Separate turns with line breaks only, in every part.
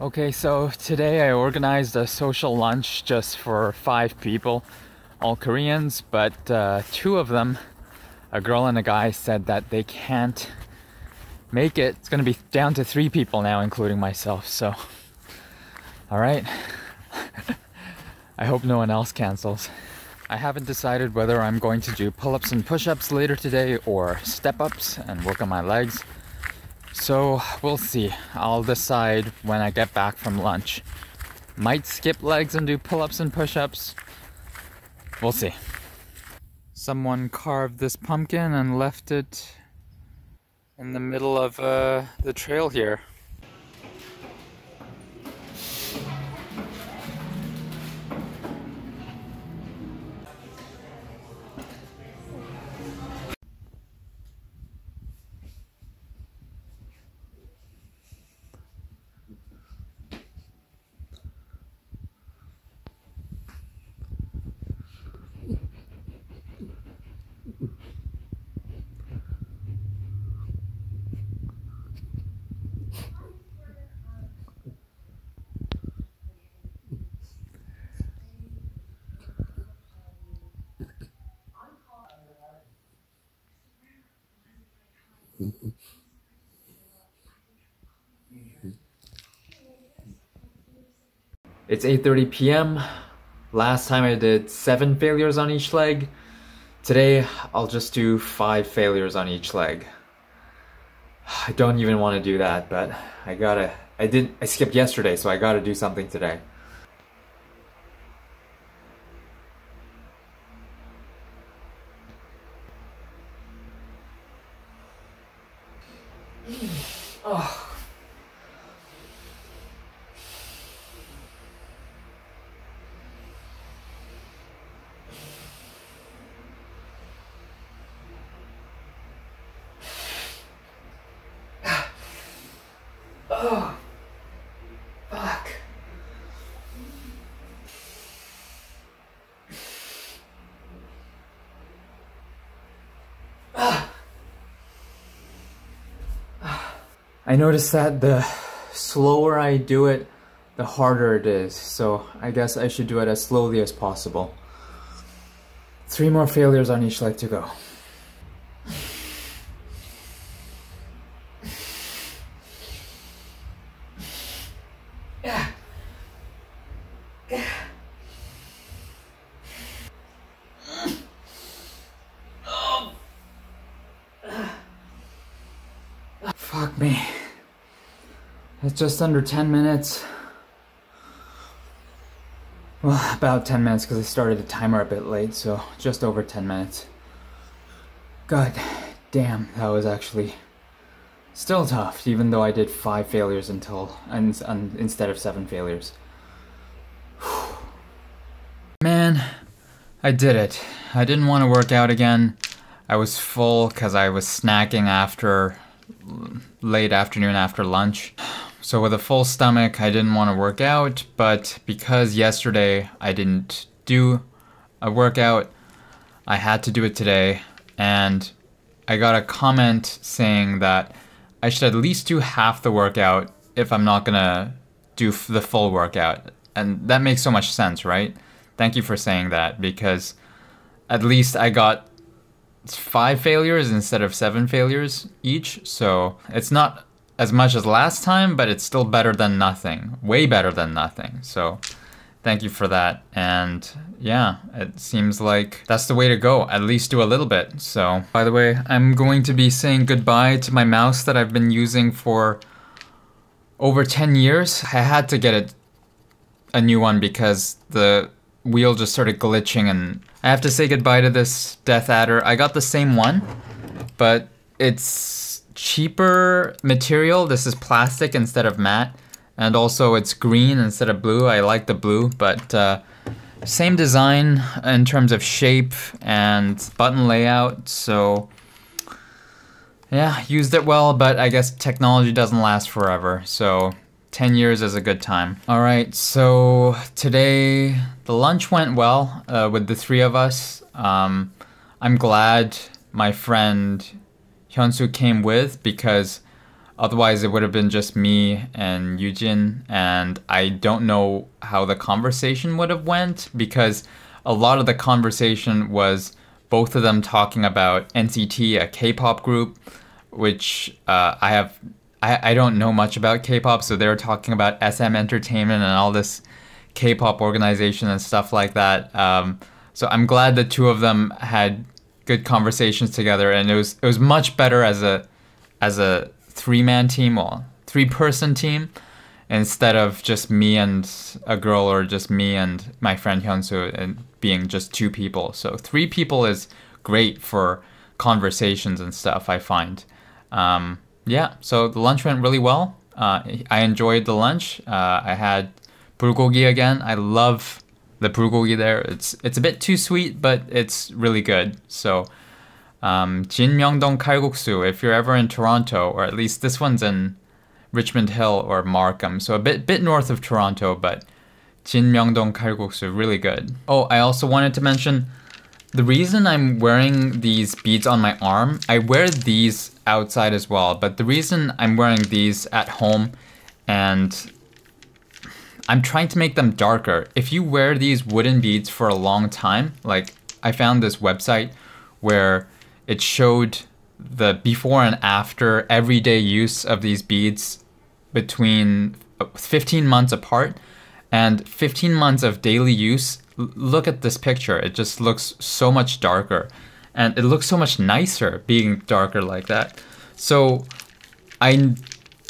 Okay, so today I organized a social lunch just for five people, all Koreans, but uh, two of them, a girl and a guy, said that they can't make it. It's gonna be down to three people now, including myself, so. Alright. I hope no one else cancels. I haven't decided whether I'm going to do pull ups and push ups later today or step ups and work on my legs. So we'll see. I'll decide when I get back from lunch. Might skip legs and do pull ups and push ups. We'll see. Someone carved this pumpkin and left it in the middle of uh, the trail here. It's 8.30 p.m. Last time I did seven failures on each leg. Today, I'll just do five failures on each leg. I don't even want to do that, but I gotta, I didn't. I skipped yesterday, so I gotta do something today. Oh. I noticed that the slower I do it, the harder it is. So I guess I should do it as slowly as possible. Three more failures on each leg to go. Fuck me. It's just under 10 minutes. Well, about 10 minutes because I started the timer a bit late, so just over 10 minutes. God damn, that was actually still tough, even though I did five failures until and, and instead of seven failures. Man, I did it. I didn't want to work out again. I was full because I was snacking after late afternoon after lunch. So with a full stomach, I didn't want to work out, but because yesterday I didn't do a workout, I had to do it today, and I got a comment saying that I should at least do half the workout if I'm not gonna do the full workout. And that makes so much sense, right? Thank you for saying that because at least I got five failures instead of seven failures each. So it's not as much as last time, but it's still better than nothing. Way better than nothing. So thank you for that. And yeah, it seems like that's the way to go. At least do a little bit. So by the way, I'm going to be saying goodbye to my mouse that I've been using for over 10 years. I had to get it a new one because the wheel just started glitching and I have to say goodbye to this DeathAdder. I got the same one, but it's cheaper material. This is plastic instead of matte. And also it's green instead of blue. I like the blue, but uh, same design in terms of shape and button layout. So yeah, used it well, but I guess technology doesn't last forever. So 10 years is a good time. All right, so today the lunch went well uh, with the three of us. Um, I'm glad my friend Hyunsu came with because Otherwise, it would have been just me and Yujin and I don't know how the conversation would have went because a lot of the conversation was both of them talking about NCT, a K-pop group, which uh, I have. I, I don't know much about K-pop, so they were talking about SM Entertainment and all this K-pop organization and stuff like that. Um, so I'm glad the two of them had good conversations together, and it was it was much better as a as a three man team or three person team instead of just me and a girl or just me and my friend Hyunsu and being just two people. So three people is great for conversations and stuff. I find. Um, yeah, so the lunch went really well. Uh, I enjoyed the lunch. Uh, I had bulgogi again. I love the bulgogi there. It's it's a bit too sweet, but it's really good. So um, Jinmyeongdong Kalguksu, if you're ever in Toronto, or at least this one's in Richmond Hill or Markham, so a bit bit north of Toronto, but Jinmyeongdong Kalguksu, really good. Oh, I also wanted to mention the reason I'm wearing these beads on my arm, I wear these outside as well, but the reason I'm wearing these at home and I'm trying to make them darker. If you wear these wooden beads for a long time, like I found this website where it showed the before and after everyday use of these beads between uh, 15 months apart and 15 months of daily use. Look at this picture. It just looks so much darker and it looks so much nicer being darker like that. So I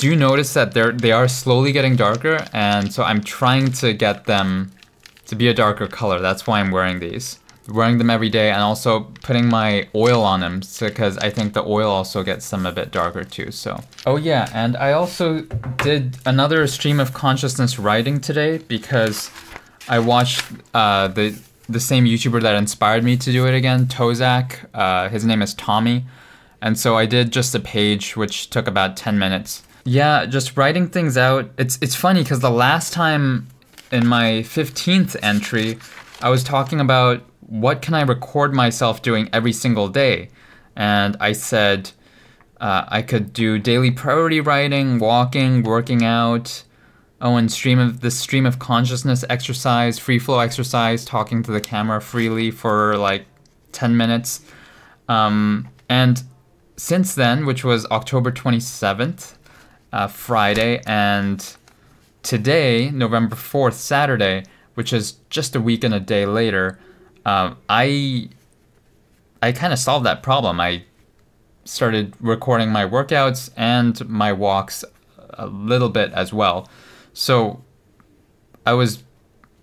do notice that they're they are slowly getting darker and so I'm trying to get them to be a darker color. That's why I'm wearing these wearing them every day and also putting my oil on them because I think the oil also gets them a bit darker too. So, oh yeah, and I also did another stream of consciousness writing today because I watched uh, the the same YouTuber that inspired me to do it again, Tozak. Uh, his name is Tommy, and so I did just a page which took about ten minutes. Yeah, just writing things out. It's it's funny because the last time in my 15th entry, I was talking about what can I record myself doing every single day? And I said uh, I could do daily priority writing, walking, working out. Oh, and stream of the stream of consciousness exercise, free flow exercise, talking to the camera freely for like 10 minutes. Um, and since then, which was October 27th, uh, Friday, and today, November 4th, Saturday, which is just a week and a day later, um, I I kind of solved that problem. I started recording my workouts and my walks a little bit as well. So I was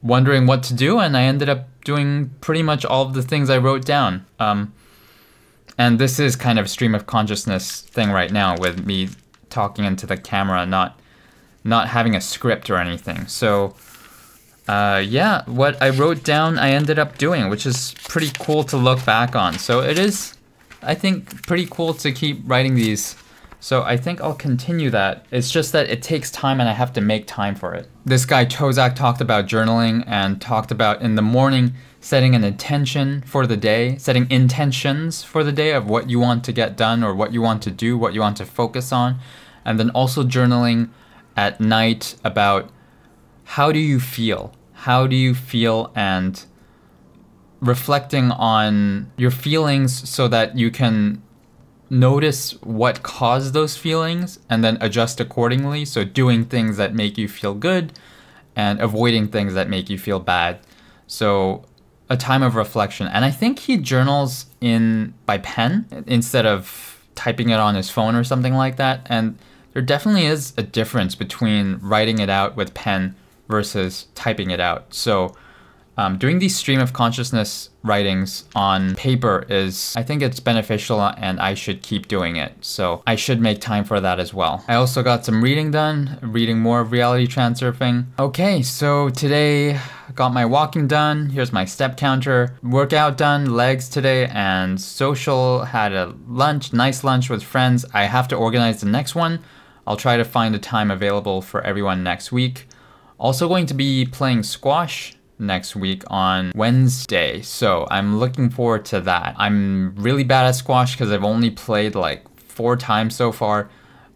wondering what to do, and I ended up doing pretty much all of the things I wrote down. Um, and this is kind of a stream of consciousness thing right now with me talking into the camera, not not having a script or anything. So uh, yeah, what I wrote down, I ended up doing, which is pretty cool to look back on. So it is, I think, pretty cool to keep writing these. So I think I'll continue that. It's just that it takes time and I have to make time for it. This guy Tozak talked about journaling and talked about in the morning setting an intention for the day, setting intentions for the day of what you want to get done or what you want to do, what you want to focus on, and then also journaling at night about how do you feel? How do you feel and reflecting on your feelings so that you can notice what caused those feelings and then adjust accordingly. So doing things that make you feel good and avoiding things that make you feel bad. So a time of reflection. And I think he journals in by pen instead of typing it on his phone or something like that. And there definitely is a difference between writing it out with pen versus typing it out. So um, doing these stream of consciousness writings on paper is, I think it's beneficial and I should keep doing it. So I should make time for that as well. I also got some reading done, reading more of reality transurfing. Okay, so today got my walking done. Here's my step counter. Workout done, legs today, and social. Had a lunch, nice lunch with friends. I have to organize the next one. I'll try to find a time available for everyone next week. Also going to be playing squash next week on Wednesday, so I'm looking forward to that. I'm really bad at squash because I've only played like four times so far,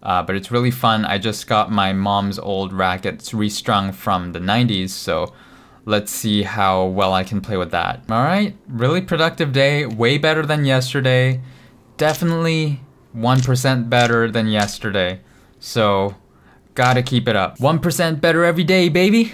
Uh, but it's really fun. I just got my mom's old rackets restrung from the 90s, so let's see how well I can play with that. All right, really productive day, way better than yesterday. Definitely 1% better than yesterday. So, gotta keep it up. 1% better every day, baby.